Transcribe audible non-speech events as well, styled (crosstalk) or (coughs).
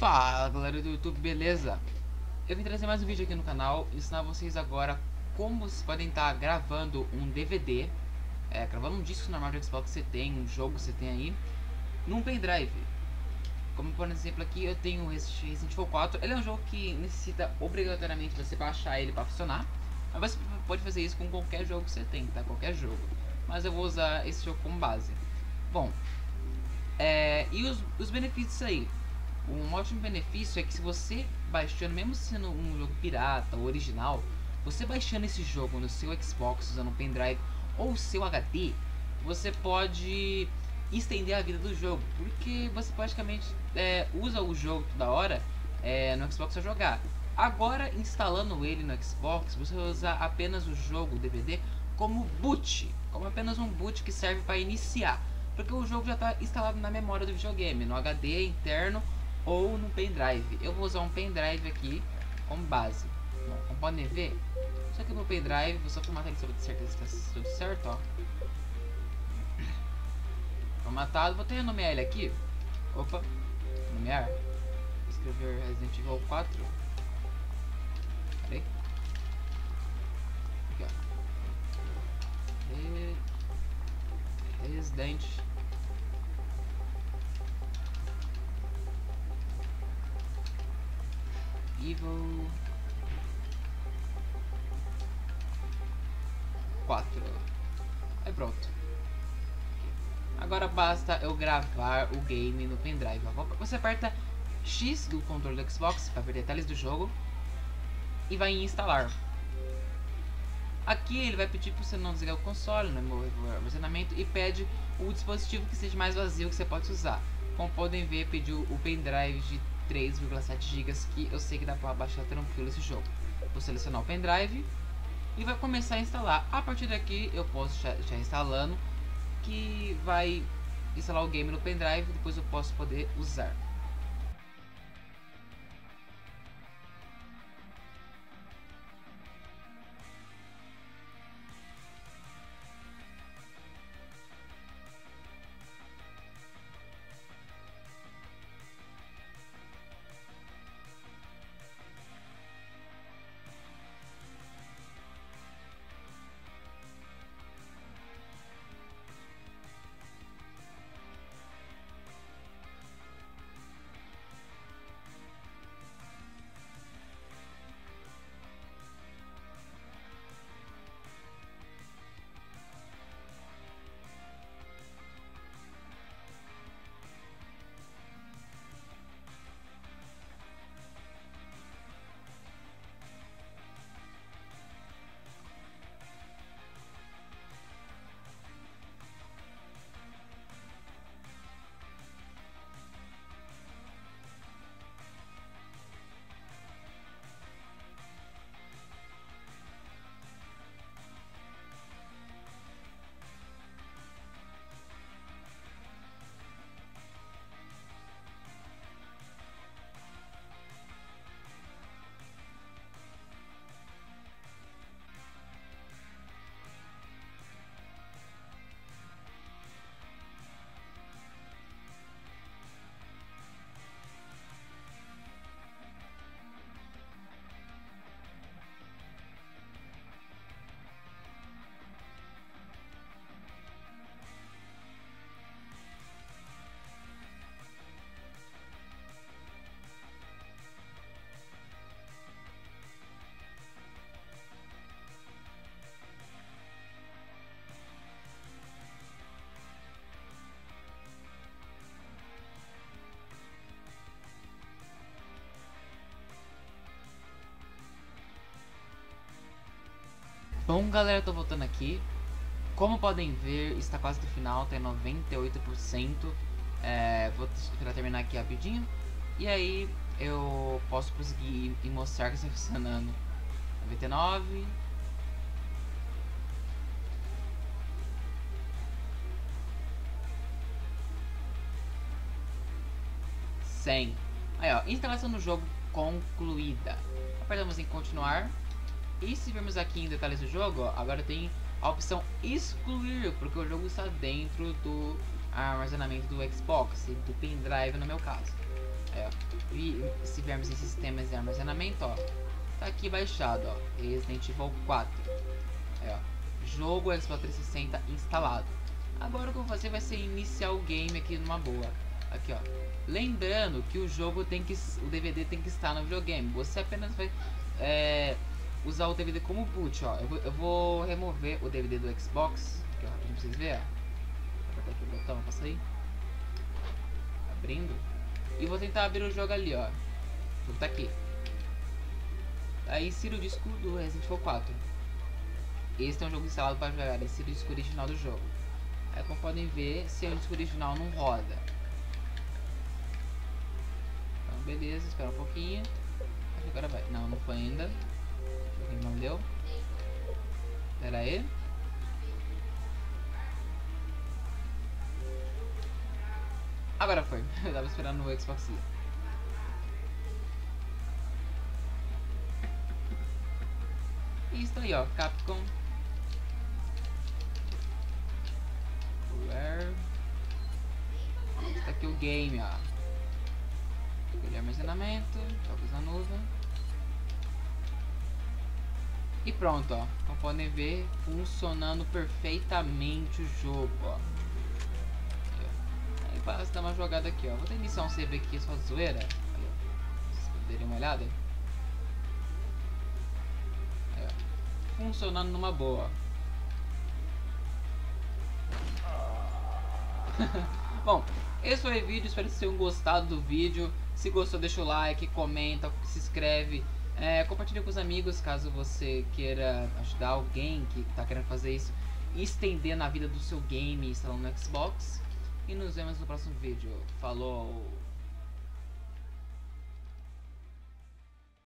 Fala galera do YouTube, beleza? Eu vim trazer mais um vídeo aqui no canal ensinar vocês agora como vocês podem estar gravando um DVD é, gravando um disco normal de Xbox que você tem, um jogo que você tem aí num pendrive. Como por exemplo aqui eu tenho Resident Evil 4 ele é um jogo que necessita obrigatoriamente você baixar ele para funcionar mas você pode fazer isso com qualquer jogo que você tem, tá? Qualquer jogo. Mas eu vou usar esse jogo como base. Bom é, e os, os benefícios aí um ótimo benefício é que se você baixando, mesmo sendo um jogo pirata ou original, você baixando esse jogo no seu Xbox usando um pendrive ou seu HD, você pode estender a vida do jogo, porque você praticamente é, usa o jogo toda hora é, no Xbox a jogar. Agora, instalando ele no Xbox, você vai usar apenas o jogo, o DVD, como boot, como apenas um boot que serve para iniciar, porque o jogo já está instalado na memória do videogame, no HD interno ou no pendrive. Eu vou usar um pendrive aqui como base. Bom, como podem ver, só que no pendrive, vou só formatar aqui para certeza que está tudo certo, ó. (coughs) Formatado, vou ter nomear ele aqui. Opa, nomear. Vou escrever Resident Evil 4. Peraí. Aqui, ó. Resident Evil 4. Aí pronto. Agora basta eu gravar o game no pendrive. Você aperta X do controle do Xbox para ver detalhes do jogo e vai em instalar. Aqui ele vai pedir para você não desligar o console, não mover o armazenamento e pede o dispositivo que seja mais vazio que você pode usar. Como podem ver, pediu o pendrive de 3,7 GB que eu sei que dá para baixar tranquilo esse jogo. Vou selecionar o pendrive e vai começar a instalar. A partir daqui eu posso já, instalando que vai instalar o game no pendrive, depois eu posso poder usar. Bom galera, tô voltando aqui. Como podem ver, está quase no final, tem 98% é, Vou tentar terminar aqui rapidinho. E aí eu posso conseguir e mostrar que está funcionando. 99 100 Aí ó, instalação do jogo concluída. Apertamos em continuar e se vermos aqui em detalhes do jogo, agora tem a opção excluir, porque o jogo está dentro do armazenamento do Xbox, do pendrive no meu caso. É, e se viermos em sistemas de armazenamento, ó, tá aqui baixado, ó, Resident Evil 4. É, jogo Xbox 360 instalado. Agora o que eu vou fazer vai ser iniciar o game aqui numa boa. Aqui, ó. Lembrando que o jogo tem que, o DVD tem que estar no videogame. Você apenas vai é, usar o DVD como boot, ó. Eu vou, eu vou, remover o DVD do Xbox, aqui, ó, pra vocês verem. Apertar aqui o botão pra sair. Abrindo. E vou tentar abrir o jogo ali, ó. O tá aqui. Aí insira o disco do Resident Evil 4. Este é um jogo instalado para jogar. Insira o disco original do jogo. Aí como podem ver, se o disco original não roda. Então beleza, espera um pouquinho. Acho que agora vai. Não, não foi ainda. Não deu. Pera aí. Agora foi. (laughs) Eu tava esperando no Xbox. Isso aí, ó. Capcom. Where? Está aqui o game, ó. De armazenamento. Jogos na nuvem. E pronto, ó. Como podem ver, funcionando perfeitamente o jogo, ó fácil dar uma jogada aqui, ó. Vou ter iniciar um save aqui só zoeira. Aí, vocês derem uma olhada. Aí, Funcionando numa boa. (laughs) Bom, esse foi o vídeo, espero que vocês tenham gostado do vídeo. Se gostou, deixa o like, comenta, se inscreve. É, compartilha com os amigos caso você queira ajudar alguém que está querendo fazer isso estender na vida do seu game instalando no Xbox. E nos vemos no próximo vídeo. Falou!